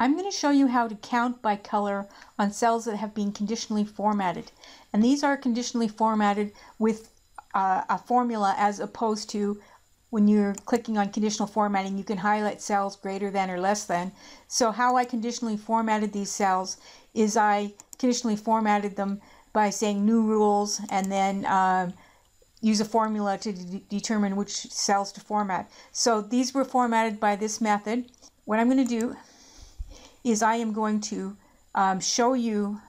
I'm going to show you how to count by color on cells that have been conditionally formatted. And these are conditionally formatted with uh, a formula as opposed to when you're clicking on conditional formatting, you can highlight cells greater than or less than. So how I conditionally formatted these cells is I conditionally formatted them by saying new rules and then um, use a formula to de determine which cells to format. So these were formatted by this method. What I'm going to do is I am going to um, show you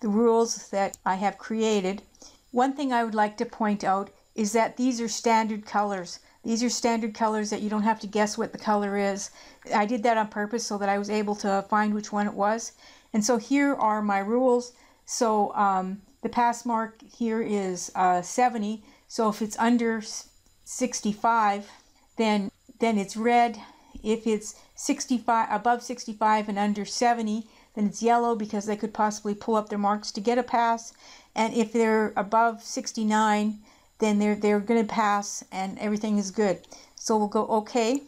the rules that I have created. One thing I would like to point out is that these are standard colors. These are standard colors that you don't have to guess what the color is. I did that on purpose so that I was able to find which one it was. And so here are my rules. So um, the pass mark here is uh, 70. So if it's under 65, then then it's red. If it's 65 above 65 and under 70, then it's yellow because they could possibly pull up their marks to get a pass. And if they're above 69, then they're they're going to pass and everything is good. So we'll go okay.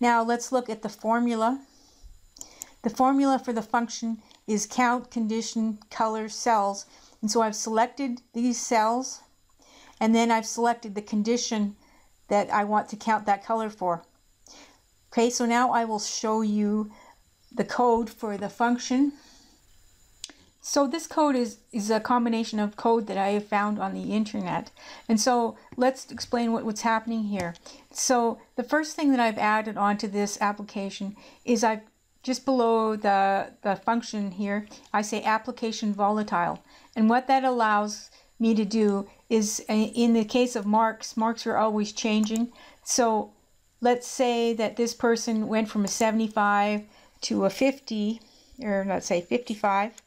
Now let's look at the formula. The formula for the function is count condition color cells. And so I've selected these cells and then I've selected the condition that I want to count that color for. Okay, so now I will show you the code for the function. So this code is, is a combination of code that I have found on the internet. And so let's explain what, what's happening here. So the first thing that I've added onto this application is I've just below the, the function here, I say application volatile. And what that allows me to do is in the case of marks, marks are always changing. So let's say that this person went from a 75 to a 50, or let's say 55.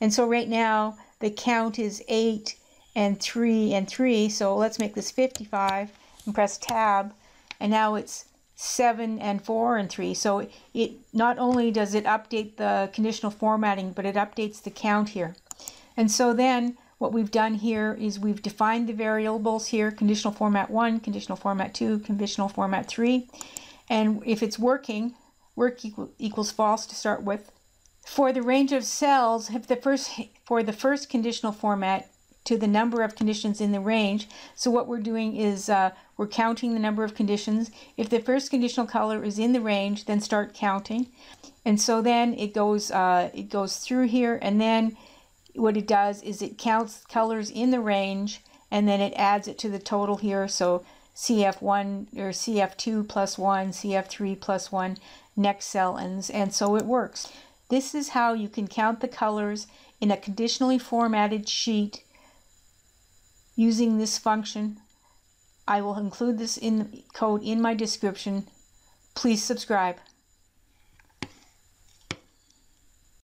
And so right now the count is 8 and 3 and 3. So let's make this 55 and press tab. And now it's 7 and 4 and 3. So it not only does it update the conditional formatting, but it updates the count here. And so then what we've done here is we've defined the variables here, conditional format 1, conditional format 2, conditional format 3. And if it's working, work equal, equals false to start with. For the range of cells, if the first for the first conditional format to the number of conditions in the range, so what we're doing is uh, we're counting the number of conditions. If the first conditional color is in the range, then start counting. And so then it goes uh, it goes through here and then what it does is it counts colors in the range and then it adds it to the total here. So CF1 or CF2 plus 1, CF3 plus 1, next cell, and, and so it works. This is how you can count the colors in a conditionally formatted sheet using this function. I will include this in code in my description. Please subscribe.